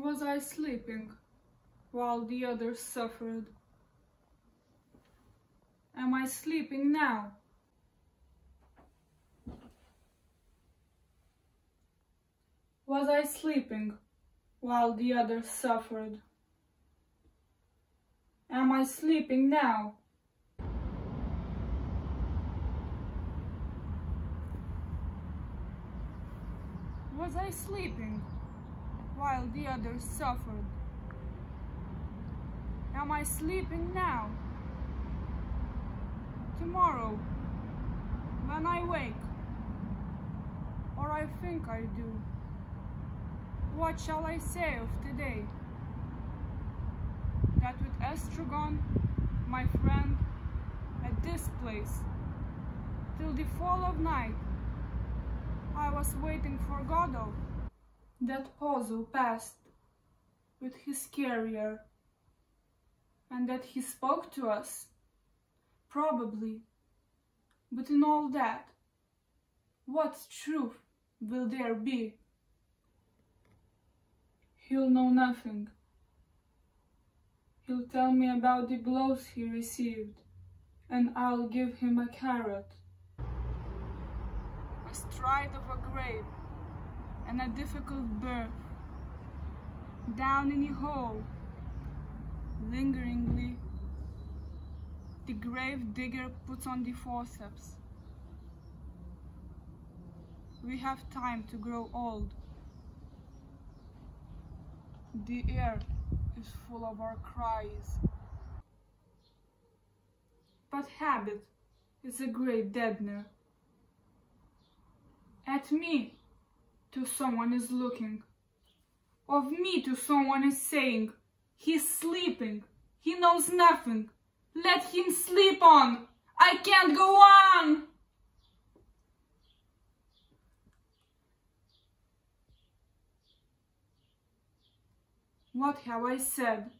Was I sleeping while the others suffered? Am I sleeping now? Was I sleeping while the others suffered? Am I sleeping now? Was I sleeping while the others suffered? Am I sleeping now? Tomorrow, when I wake, or I think I do, what shall I say of today? That with Estragon, my friend, at this place, till the fall of night, I was waiting for Godot. That Pozzo passed with his carrier, and that he spoke to us, probably. But in all that, what truth will there be? He'll know nothing. He'll tell me about the blows he received, and I'll give him a carrot astride of a grave and a difficult birth. Down in the hole, lingeringly, the grave digger puts on the forceps. We have time to grow old. The air is full of our cries. But habit is a great deadener. At me, too someone is looking. Of me too someone is saying, he's sleeping, he knows nothing. Let him sleep on. I can't go on. What have I said?